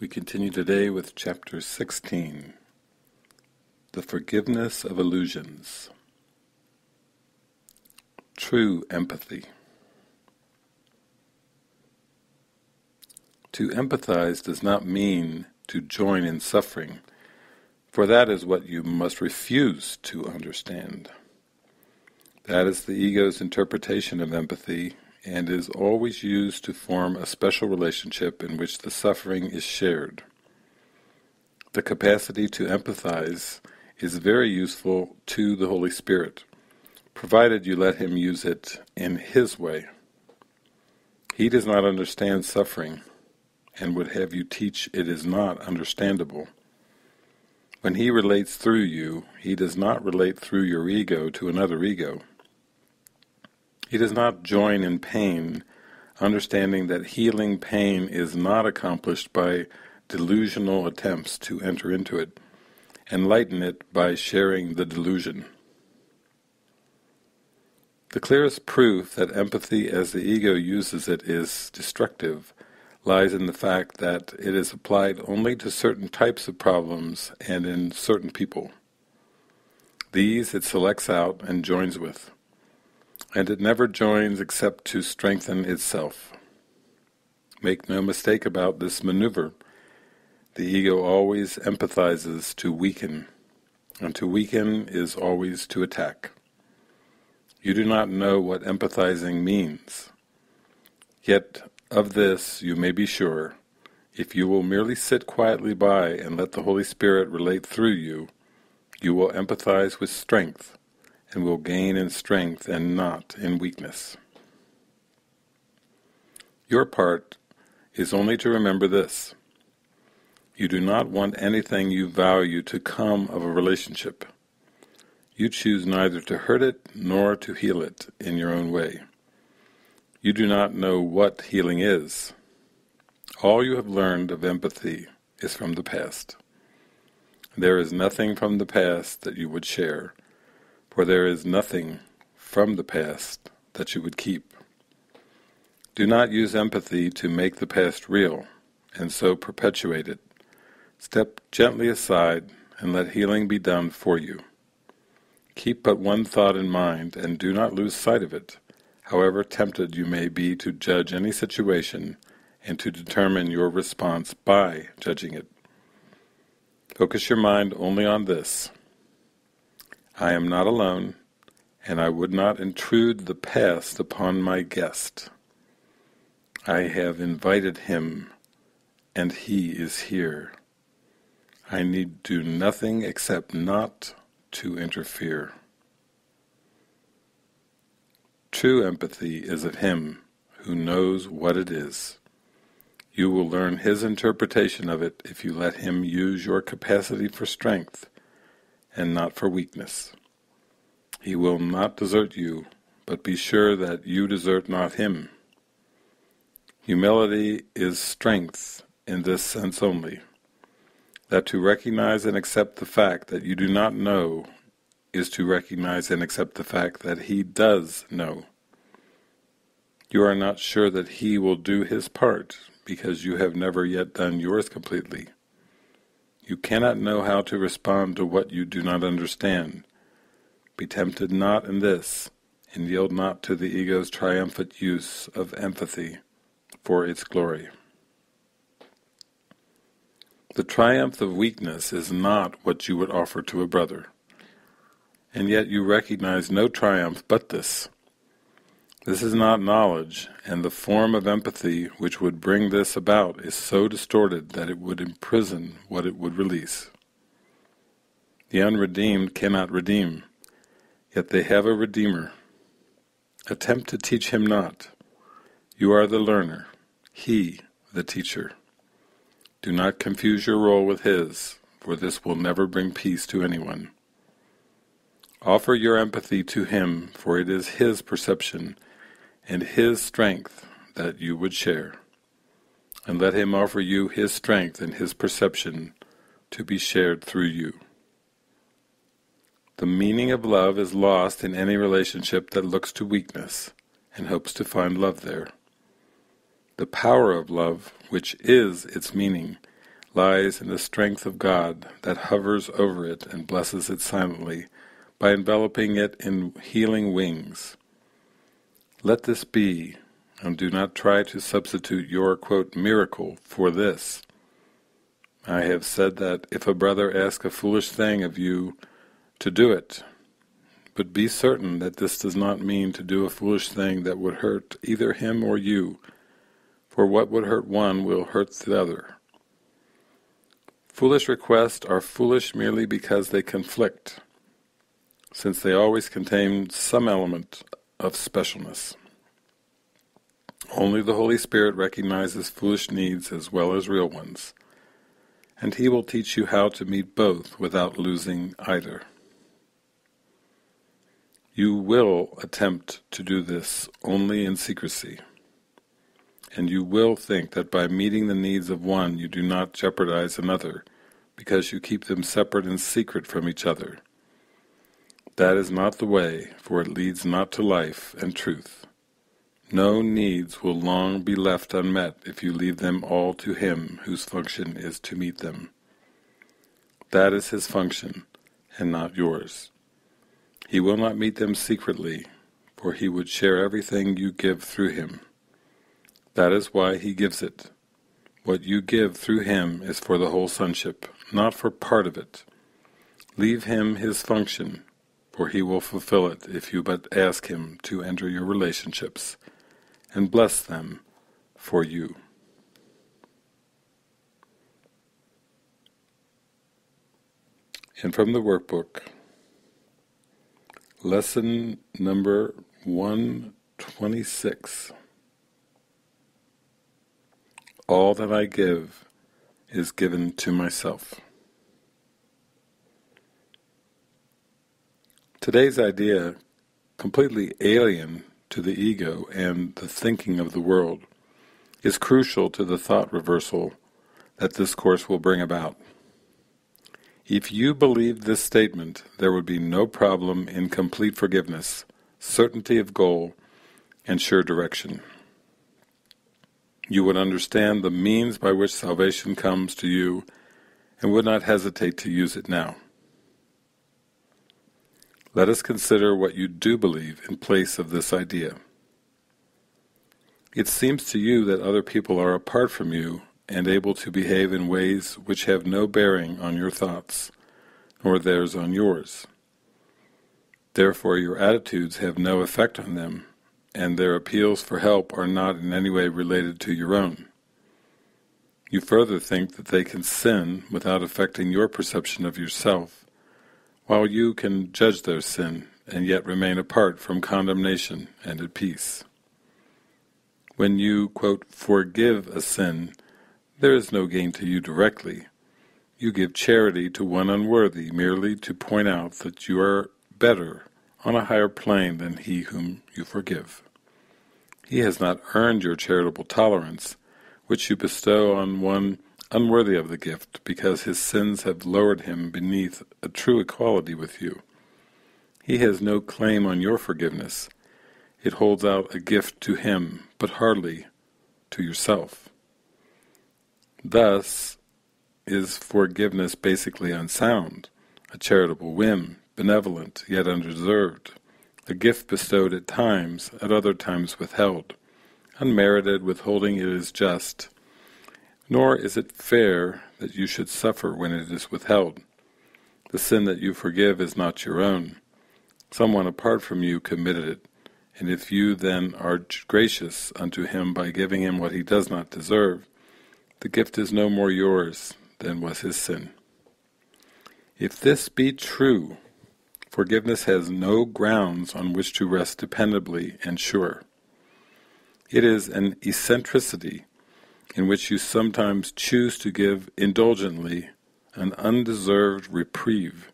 We continue today with chapter 16 The Forgiveness of Illusions. True Empathy. To empathize does not mean to join in suffering, for that is what you must refuse to understand. That is the ego's interpretation of empathy and is always used to form a special relationship in which the suffering is shared. The capacity to empathize is very useful to the Holy Spirit, provided you let Him use it in His way. He does not understand suffering, and would have you teach it is not understandable. When He relates through you, He does not relate through your ego to another ego. He does not join in pain, understanding that healing pain is not accomplished by delusional attempts to enter into it, and lighten it by sharing the delusion. The clearest proof that empathy as the ego uses it is destructive lies in the fact that it is applied only to certain types of problems and in certain people. These it selects out and joins with and it never joins except to strengthen itself. Make no mistake about this maneuver. The ego always empathizes to weaken, and to weaken is always to attack. You do not know what empathizing means. Yet of this you may be sure, if you will merely sit quietly by and let the Holy Spirit relate through you, you will empathize with strength, and will gain in strength and not in weakness. Your part is only to remember this. You do not want anything you value to come of a relationship. You choose neither to hurt it nor to heal it in your own way. You do not know what healing is. All you have learned of empathy is from the past. There is nothing from the past that you would share, for there is nothing from the past that you would keep. Do not use empathy to make the past real, and so perpetuate it. Step gently aside and let healing be done for you. Keep but one thought in mind, and do not lose sight of it, however tempted you may be to judge any situation and to determine your response by judging it. Focus your mind only on this. I am not alone, and I would not intrude the past upon my guest. I have invited him, and he is here. I need do nothing except not to interfere. True empathy is of him who knows what it is. You will learn his interpretation of it if you let him use your capacity for strength and not for weakness. He will not desert you, but be sure that you desert not him. Humility is strength in this sense only, that to recognize and accept the fact that you do not know is to recognize and accept the fact that he does know. You are not sure that he will do his part, because you have never yet done yours completely. You cannot know how to respond to what you do not understand. Be tempted not in this, and yield not to the ego's triumphant use of empathy for its glory. The triumph of weakness is not what you would offer to a brother, and yet you recognize no triumph but this. This is not knowledge, and the form of empathy which would bring this about is so distorted that it would imprison what it would release. The unredeemed cannot redeem, yet they have a Redeemer. Attempt to teach him not. You are the learner, he the teacher. Do not confuse your role with his, for this will never bring peace to anyone. Offer your empathy to him, for it is his perception and His strength that you would share, and let Him offer you His strength and His perception to be shared through you. The meaning of love is lost in any relationship that looks to weakness and hopes to find love there. The power of love, which is its meaning, lies in the strength of God that hovers over it and blesses it silently by enveloping it in healing wings. Let this be, and do not try to substitute your quote, miracle for this. I have said that if a brother asks a foolish thing of you, to do it. But be certain that this does not mean to do a foolish thing that would hurt either him or you, for what would hurt one will hurt the other. Foolish requests are foolish merely because they conflict, since they always contain some element of specialness. Only the Holy Spirit recognizes foolish needs as well as real ones, and He will teach you how to meet both without losing either. You will attempt to do this only in secrecy, and you will think that by meeting the needs of one you do not jeopardize another, because you keep them separate and secret from each other. That is not the way, for it leads not to life and truth. No needs will long be left unmet if you leave them all to Him whose function is to meet them. That is His function, and not yours. He will not meet them secretly, for He would share everything you give through Him. That is why He gives it. What you give through Him is for the whole sonship, not for part of it. Leave Him His function, for He will fulfill it if you but ask Him to enter your relationships and bless them for you. And from the workbook, lesson number 126. All that I give is given to myself. Today's idea, completely alien to the ego and the thinking of the world is crucial to the thought reversal that this course will bring about. If you believed this statement, there would be no problem in complete forgiveness, certainty of goal, and sure direction. You would understand the means by which salvation comes to you and would not hesitate to use it now. Let us consider what you do believe in place of this idea. It seems to you that other people are apart from you and able to behave in ways which have no bearing on your thoughts, nor theirs on yours. Therefore your attitudes have no effect on them, and their appeals for help are not in any way related to your own. You further think that they can sin without affecting your perception of yourself, while you can judge their sin and yet remain apart from condemnation and at peace. When you, quote, forgive a sin, there is no gain to you directly. You give charity to one unworthy merely to point out that you are better on a higher plane than he whom you forgive. He has not earned your charitable tolerance, which you bestow on one unworthy of the gift, because his sins have lowered him beneath a true equality with you. He has no claim on your forgiveness. It holds out a gift to him, but hardly to yourself. Thus is forgiveness basically unsound, a charitable whim, benevolent yet undeserved, a gift bestowed at times, at other times withheld. Unmerited withholding it is just, nor is it fair that you should suffer when it is withheld. The sin that you forgive is not your own. Someone apart from you committed it, and if you then are gracious unto him by giving him what he does not deserve, the gift is no more yours than was his sin. If this be true, forgiveness has no grounds on which to rest dependably and sure. It is an eccentricity in which you sometimes choose to give indulgently an undeserved reprieve,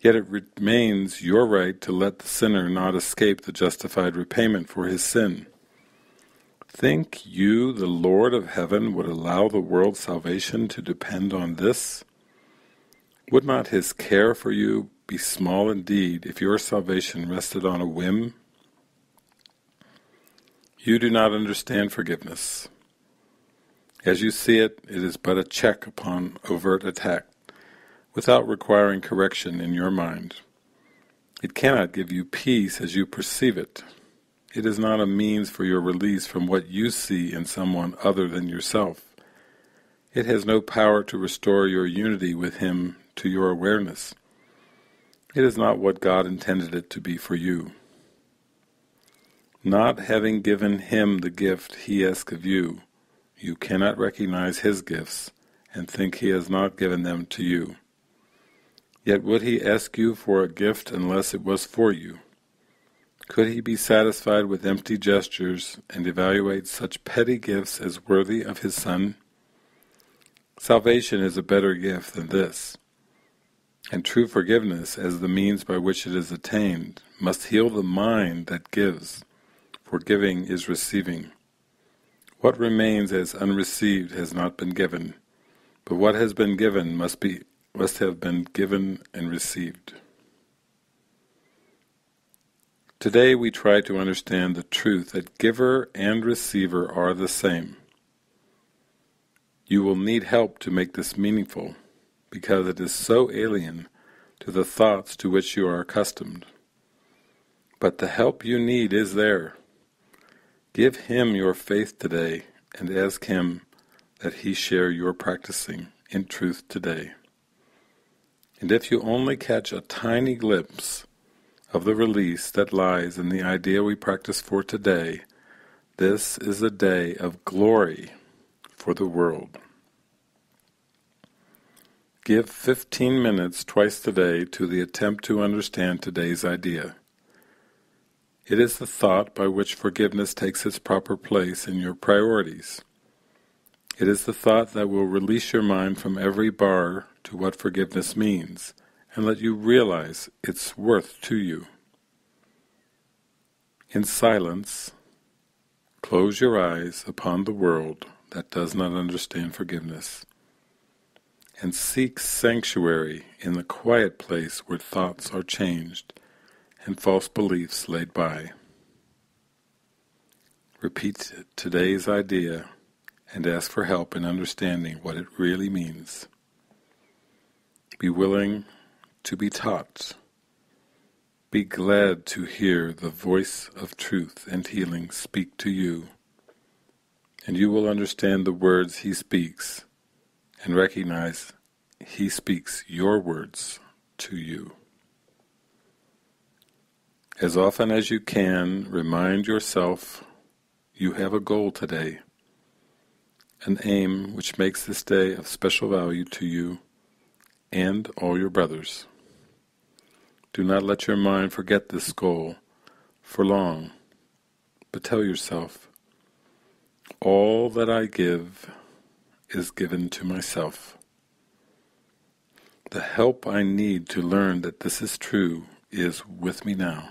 yet it remains your right to let the sinner not escape the justified repayment for his sin. Think you the Lord of heaven would allow the world's salvation to depend on this? Would not his care for you be small indeed if your salvation rested on a whim? You do not understand forgiveness. As you see it, it is but a check upon overt attack, without requiring correction in your mind. It cannot give you peace as you perceive it. It is not a means for your release from what you see in someone other than yourself. It has no power to restore your unity with Him to your awareness. It is not what God intended it to be for you. Not having given Him the gift He asks of you, you cannot recognize His gifts and think He has not given them to you. Yet would He ask you for a gift unless it was for you? Could He be satisfied with empty gestures and evaluate such petty gifts as worthy of His Son? Salvation is a better gift than this, and true forgiveness, as the means by which it is attained, must heal the mind that gives, for giving is receiving. What remains as unreceived has not been given, but what has been given must be must have been given and received. Today we try to understand the truth that giver and receiver are the same. You will need help to make this meaningful, because it is so alien to the thoughts to which you are accustomed. But the help you need is there. Give Him your faith today and ask Him that He share your practicing in truth today. And if you only catch a tiny glimpse of the release that lies in the idea we practice for today, this is a day of glory for the world. Give 15 minutes twice a day to the attempt to understand today's idea. It is the thought by which forgiveness takes its proper place in your priorities. It is the thought that will release your mind from every bar to what forgiveness means, and let you realize its worth to you. In silence, close your eyes upon the world that does not understand forgiveness, and seek sanctuary in the quiet place where thoughts are changed and false beliefs laid by. Repeat today's idea and ask for help in understanding what it really means. Be willing to be taught. Be glad to hear the voice of truth and healing speak to you, and you will understand the words he speaks and recognize he speaks your words to you. As often as you can, remind yourself you have a goal today, an aim which makes this day of special value to you and all your brothers. Do not let your mind forget this goal for long, but tell yourself, all that I give is given to myself. The help I need to learn that this is true is with me now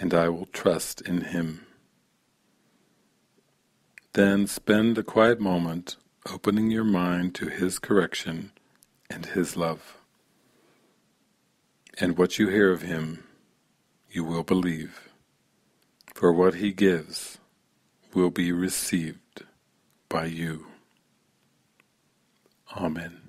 and I will trust in Him. Then spend a quiet moment opening your mind to His correction and His love. And what you hear of Him, you will believe, for what He gives will be received by you. Amen.